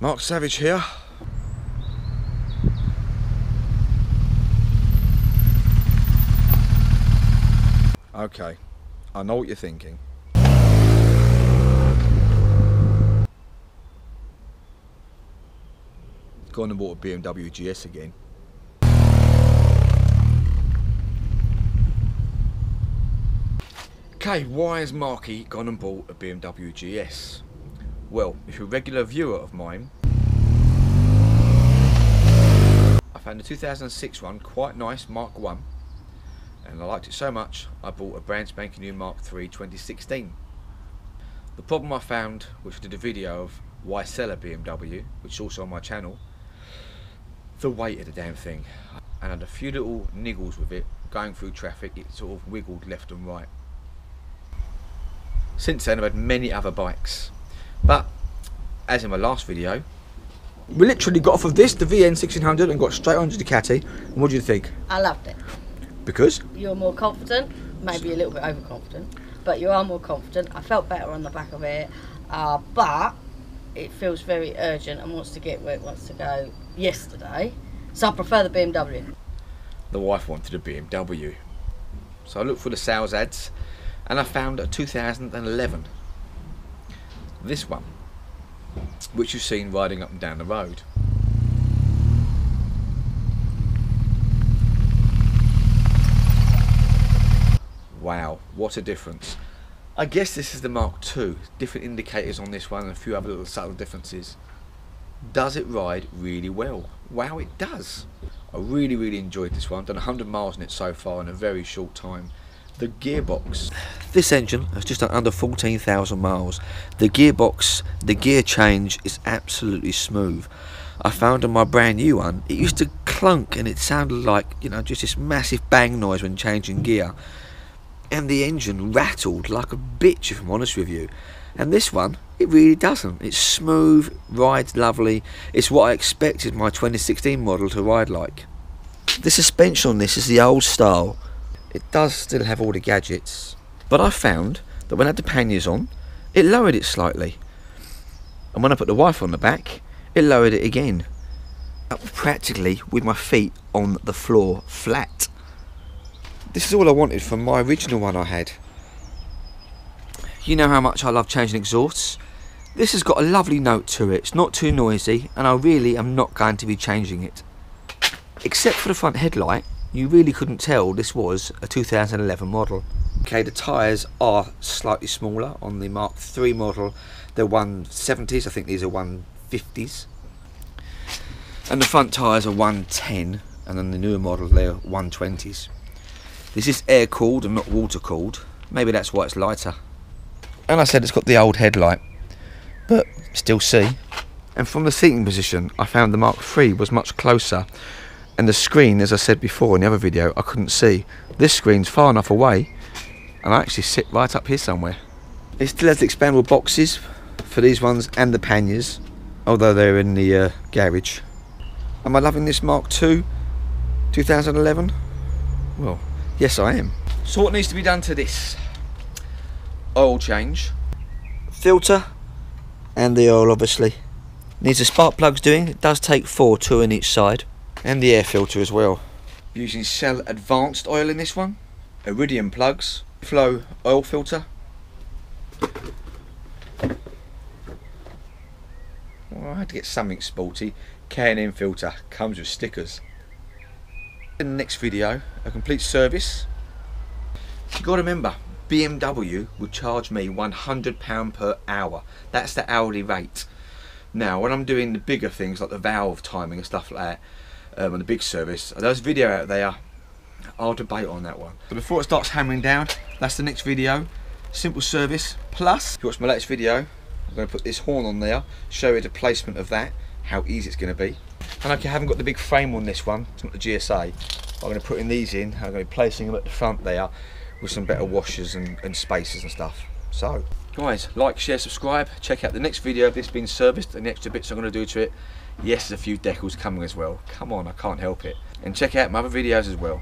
Mark Savage here. Okay, I know what you're thinking. Gone and bought a BMW GS again. Okay, why has Marky gone and bought a BMW GS? Well, if you're a regular viewer of mine, I found the 2006 one quite nice, Mark 1, and I liked it so much I bought a brand spanking new Mark 3 2016. The problem I found, which I did a video of why sell a BMW, which is also on my channel, the weight of the damn thing. And I had a few little niggles with it, going through traffic, it sort of wiggled left and right. Since then I've had many other bikes. But, as in my last video, we literally got off of this, the VN 1600, and got straight onto the Ducati. And what do you think? I loved it. Because? You're more confident, maybe a little bit overconfident, but you are more confident. I felt better on the back of it, uh, but it feels very urgent and wants to get where it wants to go yesterday. So I prefer the BMW. The wife wanted a BMW. So I looked for the sales ads and I found a 2011. This one, which you've seen riding up and down the road. Wow, what a difference. I guess this is the Mark II. Different indicators on this one and a few other little subtle differences. Does it ride really well? Wow, it does. I really, really enjoyed this one. Done 100 miles in it so far in a very short time. The gearbox. This engine has just under 14,000 miles. The gearbox, the gear change is absolutely smooth. I found on my brand new one, it used to clunk and it sounded like, you know, just this massive bang noise when changing gear and the engine rattled like a bitch if I'm honest with you. And this one, it really doesn't. It's smooth, rides lovely. It's what I expected my 2016 model to ride like. The suspension on this is the old style. It does still have all the gadgets. But I found that when I had the panniers on, it lowered it slightly. And when I put the wife on the back, it lowered it again. Up Practically with my feet on the floor flat. This is all I wanted from my original one I had. You know how much I love changing exhausts. This has got a lovely note to it. It's not too noisy and I really am not going to be changing it. Except for the front headlight, you really couldn't tell this was a 2011 model. Okay, the tyres are slightly smaller on the Mark III model. They're 170s, I think these are 150s. And the front tyres are 110 and then the newer model they're 120s. This is air cooled and not water cooled. Maybe that's why it's lighter. And I said it's got the old headlight, but still see. And from the seating position, I found the Mark III was much closer. And the screen, as I said before in the other video, I couldn't see. This screen's far enough away, and I actually sit right up here somewhere. It still has expandable boxes for these ones and the panniers, although they're in the uh, garage. Am I loving this Mark II 2011? Well, Yes, I am. So what needs to be done to this? Oil change. Filter. And the oil, obviously. Needs the spark plugs doing. It does take four, two on each side. And the air filter as well. Using Shell Advanced oil in this one. Iridium plugs. Flow oil filter. Well, I had to get something sporty. K&N filter. Comes with stickers in the next video a complete service you got to remember BMW will charge me 100 pound per hour that's the hourly rate now when I'm doing the bigger things like the valve timing and stuff like that um, on the big service. There's video out there. I'll debate on that one. But before it starts hammering down that's the next video. Simple service plus if you watch my latest video I'm going to put this horn on there show you the placement of that how easy it's going to be. And I haven't got the big frame on this one, it's not the GSA. I'm going to put in these in, I'm going to be placing them at the front there with some better washers and, and spacers and stuff. So, guys, like, share, subscribe, check out the next video of this being serviced and the extra bits I'm going to do to it. Yes, there's a few decals coming as well. Come on, I can't help it. And check out my other videos as well.